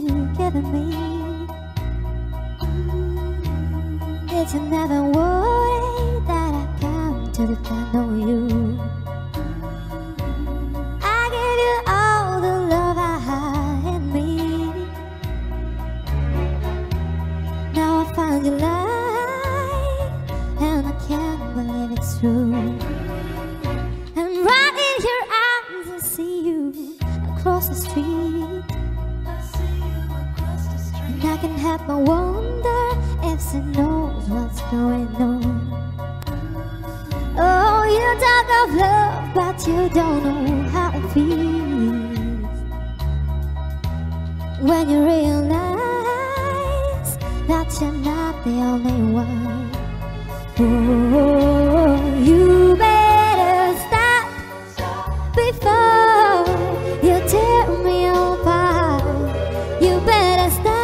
giving me. It's another way that I come to depend on you. I give you all the love I have in me. Now I find you lie, and I can't believe it's true. And right in your arms, I see you across the street. Can help but wonder if she knows what's going on. Oh, you talk of love, but you don't know how it feels. When you realize that you're not the only one. Oh, you better stop before you tear me apart. You better stop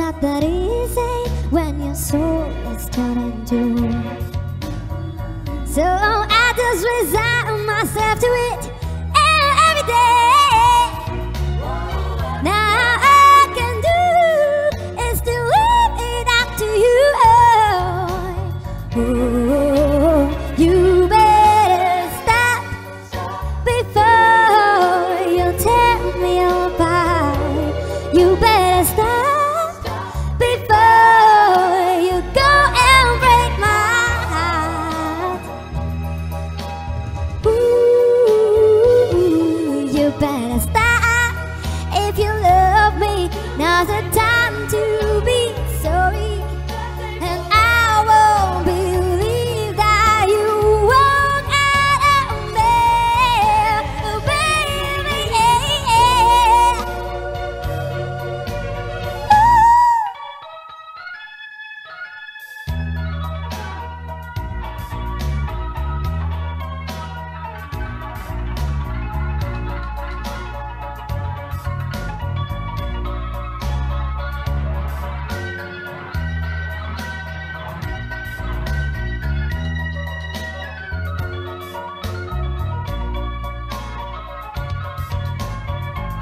not that easy when your soul is turning to So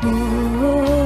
Oh, oh, oh.